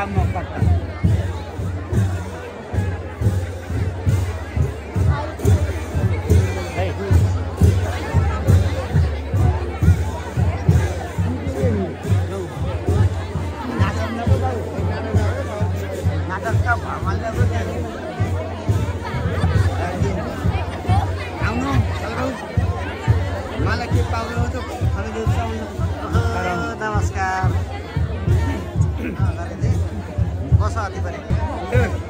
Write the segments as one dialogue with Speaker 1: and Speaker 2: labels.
Speaker 1: काम मौका सा आती बनेगी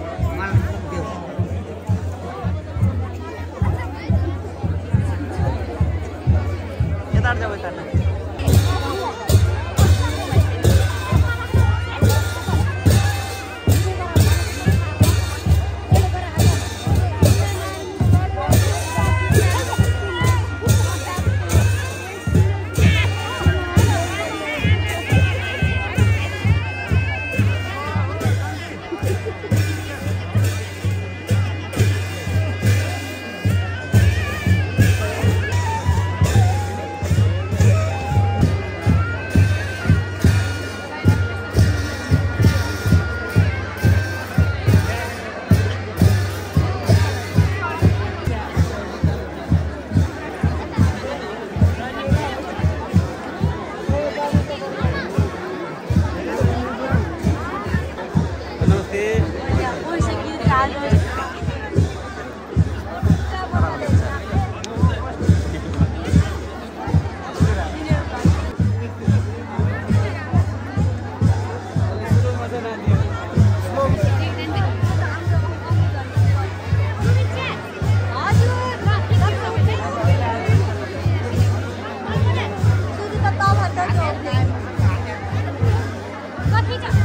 Speaker 1: Let's go.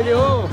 Speaker 1: Ele, ô!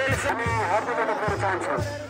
Speaker 1: हार्दिक अनुरोध गर्न चाहन्छु